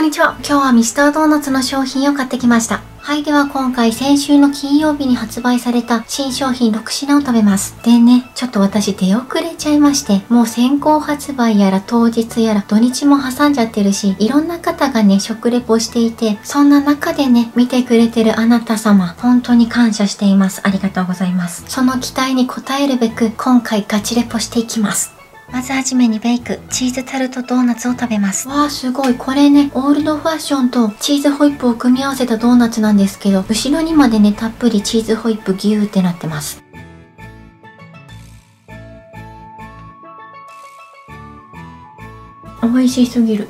こんにちは。今日はミスタードーナツの商品を買ってきました。はい。では今回先週の金曜日に発売された新商品6品を食べます。でね、ちょっと私出遅れちゃいまして、もう先行発売やら当日やら土日も挟んじゃってるし、いろんな方がね、食レポしていて、そんな中でね、見てくれてるあなた様、本当に感謝しています。ありがとうございます。その期待に応えるべく、今回ガチレポしていきます。まずはじめにベイク、チーズタルトドーナツを食べます。わあ、すごい。これね、オールドファッションとチーズホイップを組み合わせたドーナツなんですけど、後ろにまでね、たっぷりチーズホイップギューってなってます。美味しすぎる。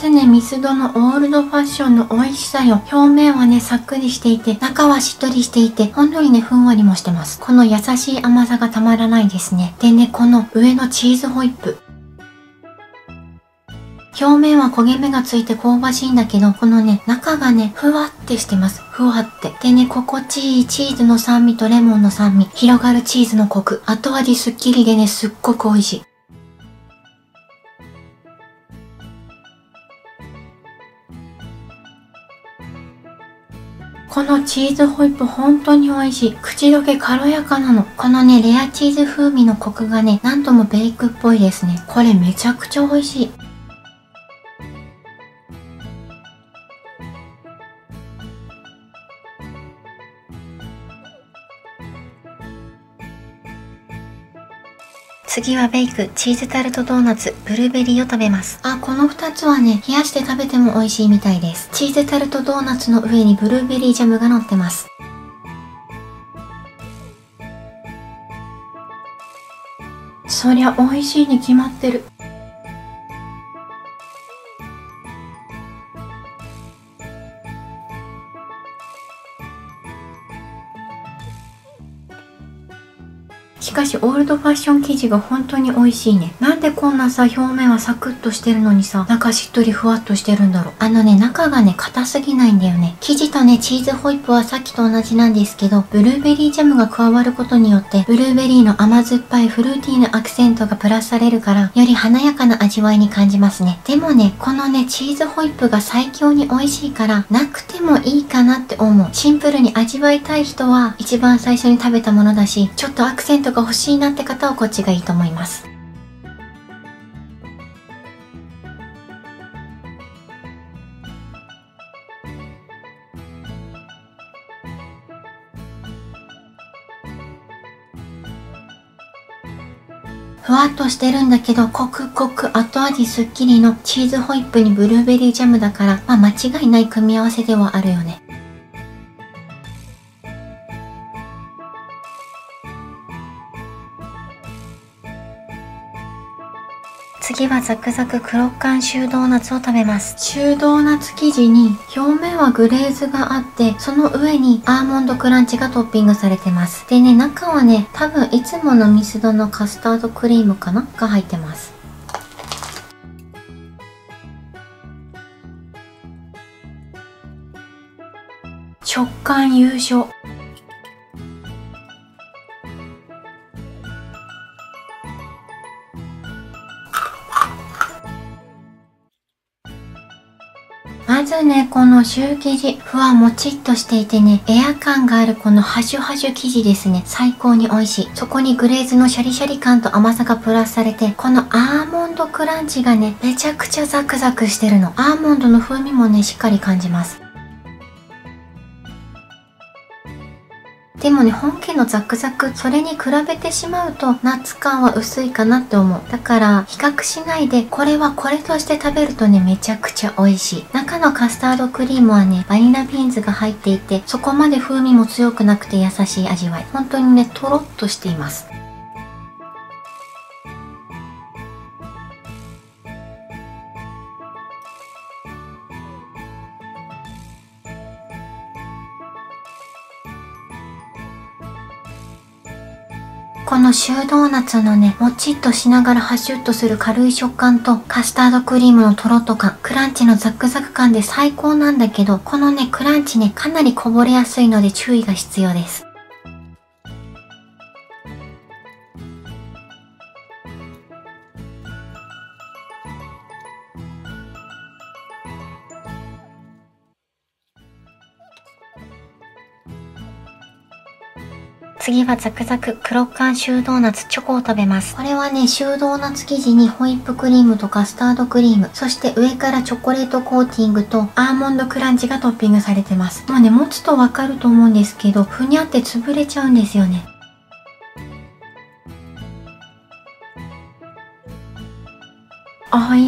まずね、ミスドのオールドファッションの美味しさよ。表面はね、さっくりしていて、中はしっとりしていて、ほんのりね、ふんわりもしてます。この優しい甘さがたまらないですね。でね、この上のチーズホイップ。表面は焦げ目がついて香ばしいんだけど、このね、中がね、ふわってしてます。ふわって。でね、心地いいチーズの酸味とレモンの酸味、広がるチーズのコク。後味すっきりでね、すっごく美味しい。このチーズホイップ本当に美味しい。口どけ軽やかなの。このね、レアチーズ風味のコクがね、なんともベイクっぽいですね。これめちゃくちゃ美味しい。次はベイク、チーズタルトドーナツ、ブルーベリーを食べます。あ、この二つはね、冷やして食べても美味しいみたいです。チーズタルトドーナツの上にブルーベリージャムが乗ってます。そりゃ美味しいに決まってる。しかしオールドファッション生地が本当に美味しいね。なんでこんなさ、表面はサクッとしてるのにさ、中しっとりふわっとしてるんだろう。あのね、中がね、硬すぎないんだよね。生地とね、チーズホイップはさっきと同じなんですけど、ブルーベリージャムが加わることによって、ブルーベリーの甘酸っぱいフルーティーなアクセントがプラスされるから、より華やかな味わいに感じますね。でもね、このね、チーズホイップが最強に美味しいから、なくてもいいかなって思う。シンプルに味わいたい人は、一番最初に食べたものだし、ちょっとアクセントが欲しいなって方はこっちがいいと思います。ふわっとしてるんだけど、コクコク後味すっきりのチーズホイップにブルーベリージャムだから、まあ間違いない組み合わせではあるよね。次はザクザククロッカンシュードーナツを食べます。シュードーナツ生地に表面はグレーズがあって、その上にアーモンドクランチがトッピングされてます。でね、中はね、多分いつものミスドのカスタードクリームかな？が入ってます。食感優勝。まずね、このシュー生地、ふわもちっとしていてね、エア感があるこのハシュハシュ生地ですね。最高に美味しい。そこにグレーズのシャリシャリ感と甘さがプラスされて、このアーモンドクランチがね、めちゃくちゃザクザクしてるの。アーモンドの風味もね、しっかり感じます。でもね、本家のザクザク、それに比べてしまうと、ナッツ感は薄いかなって思う。だから、比較しないで、これはこれとして食べるとね、めちゃくちゃ美味しい。中のカスタードクリームはね、バニラビーンズが入っていて、そこまで風味も強くなくて優しい味わい。本当にね、とろっとしています。このシュードーナツのね、もちっとしながらハシュッとする軽い食感と、カスタードクリームのとろっと感、クランチのザクザク感で最高なんだけど、このね、クランチね、かなりこぼれやすいので注意が必要です。次はザクザククロッカンシュードーナツチョコを食べます。これはね、シュードーナツ生地にホイップクリームとカスタードクリーム、そして上からチョコレートコーティングとアーモンドクランチがトッピングされてます。まあね、持つとわかると思うんですけど、ふにゃって潰れちゃうんですよね。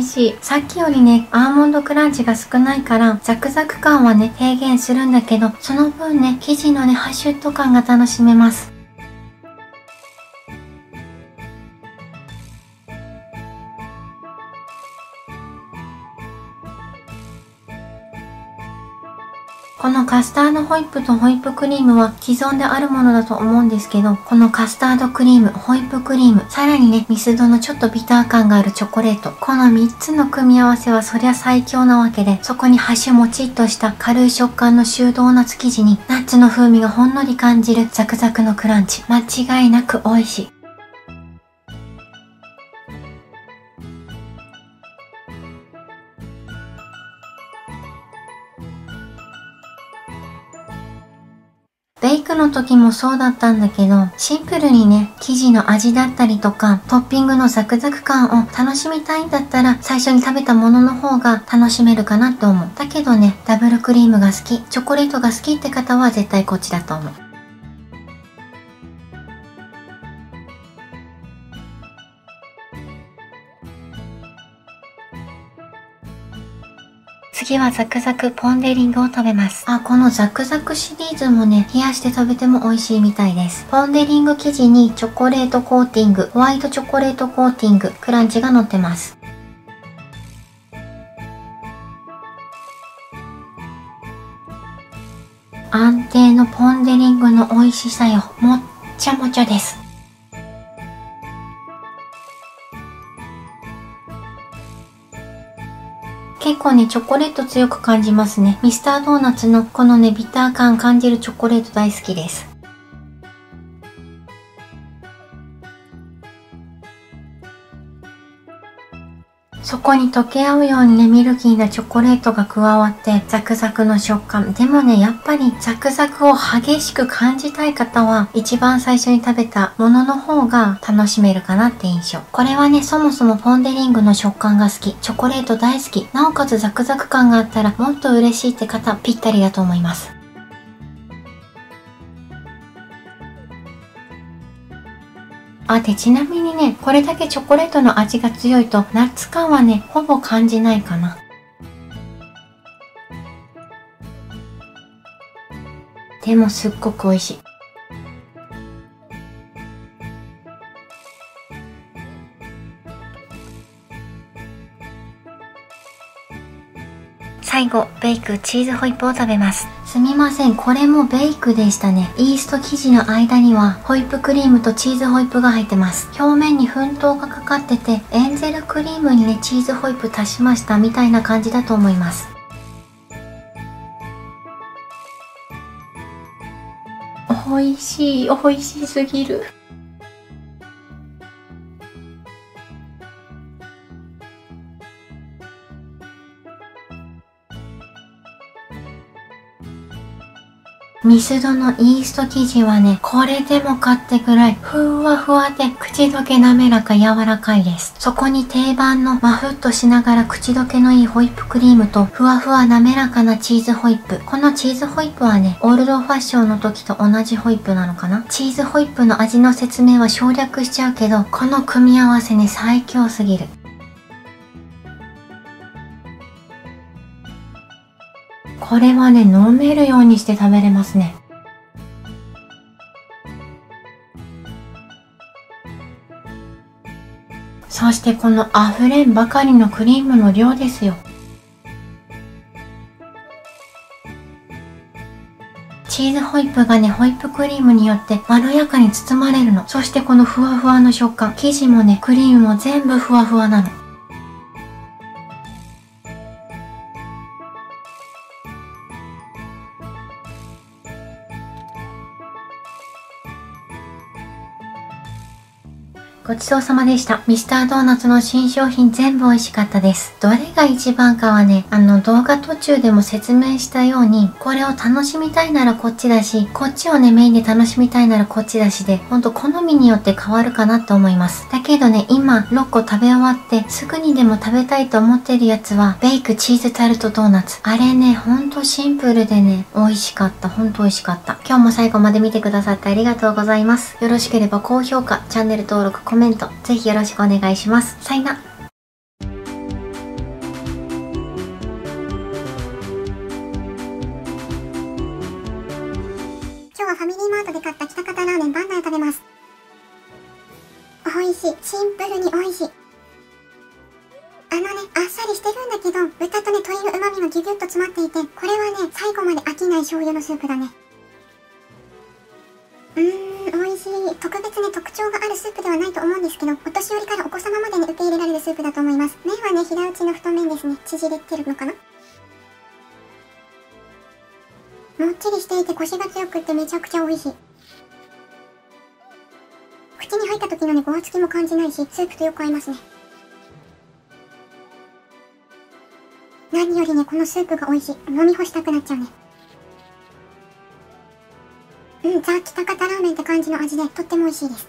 しい。さっきよりね、アーモンドクランチが少ないから、ザクザク感はね、低減するんだけど、その分ね、生地のね、ハッシュット感が楽しめます。このカスタードホイップとホイップクリームは既存であるものだと思うんですけど、このカスタードクリーム、ホイップクリーム、さらにね、ミスドのちょっとビター感があるチョコレート。この3つの組み合わせはそりゃ最強なわけで、そこにハッシュもちっとした軽い食感のシュードーナツ生地に、ナッツの風味がほんのり感じるザクザクのクランチ。間違いなく美味しい。ベイクの時もそうだったんだけど、シンプルにね、生地の味だったりとか、トッピングのザクザク感を楽しみたいんだったら、最初に食べたものの方が楽しめるかなって思う。だけどね、ダブルクリームが好き、チョコレートが好きって方は絶対こっちだと思う。次はザクザクポンデリングを食べます。あ、このザクザクシリーズもね、冷やして食べても美味しいみたいです。ポンデリング生地にチョコレートコーティング、ホワイトチョコレートコーティング、クランチが乗ってます。安定のポンデリングの美味しさよ。もっちゃもちゃです。結構ね、チョコレート強く感じますね。ミスタードーナツのこのね、ビター感感じるチョコレート大好きです。そこに溶け合うようにね、ミルキーなチョコレートが加わって、ザクザクの食感。でもね、やっぱりザクザクを激しく感じたい方は、一番最初に食べたものの方が楽しめるかなって印象。これはね、そもそもポンデリングの食感が好き。チョコレート大好き。なおかつザクザク感があったら、もっと嬉しいって方、ぴったりだと思います。あ、で、ちなみにね、これだけチョコレートの味が強いと、ナッツ感はね、ほぼ感じないかな。でもすっごく美味しい。最後、ベイクチーズホイップを食べます。すみません、これもベイクでしたね。イースト生地の間にはホイップクリームとチーズホイップが入ってます。表面に粉糖がかかってて、エンゼルクリームにね、チーズホイップ足しましたみたいな感じだと思います。美味しい、美味しすぎる。ミスドのイースト生地はね、これでもかってくらい、ふわふわで口どけ滑らか柔らかいです。そこに定番のマフッとしながら口どけのいいホイップクリームと、ふわふわ滑らかなチーズホイップ。このチーズホイップはね、オールドファッションの時と同じホイップなのかな？チーズホイップの味の説明は省略しちゃうけど、この組み合わせね、最強すぎる。これはね、飲めるようにして食べれますね。そしてこの溢れんばかりのクリームの量ですよ。チーズホイップがね、ホイップクリームによってまろやかに包まれるの。そしてこのふわふわの食感。生地もね、クリームも全部ふわふわなの。ごちそうさまでした。ミスタードーナツの新商品全部美味しかったです。どれが一番かはね、あの動画途中でも説明したように、これを楽しみたいならこっちだし、こっちをねメインで楽しみたいならこっちだしで、ほんと好みによって変わるかなと思います。だけどね、今6個食べ終わってすぐにでも食べたいと思ってるやつは、ベイクチーズタルトドーナツ。あれね、ほんとシンプルでね、美味しかった。ほんと美味しかった。今日も最後まで見てくださってありがとうございます。よろしければ高評価、チャンネル登録、コメント、メントぜひよろしくお願いします。さよな。今日はファミリーマートで買った北方ラーメンバンダイ食べます。美味しい。シンプルに美味しい。あのね、あっさりしてるんだけど、豚とね、鶏の旨味がギュギュッと詰まっていて、これはね、最後まで飽きない醤油のスープだね。特徴があるスープではないと思うんですけどお年寄りからお子様までに受け入れられるスープだと思います。麺はね平打ちの太麺ですね。縮れてるのかな？もっちりしていてコシが強くってめちゃくちゃ美味しい。口に入った時のねごわつきも感じないしスープとよく合いますね。何よりねこのスープが美味しい。飲み干したくなっちゃうね。うん、ザ・北方ラーメンって感じの味でとっても美味しいです。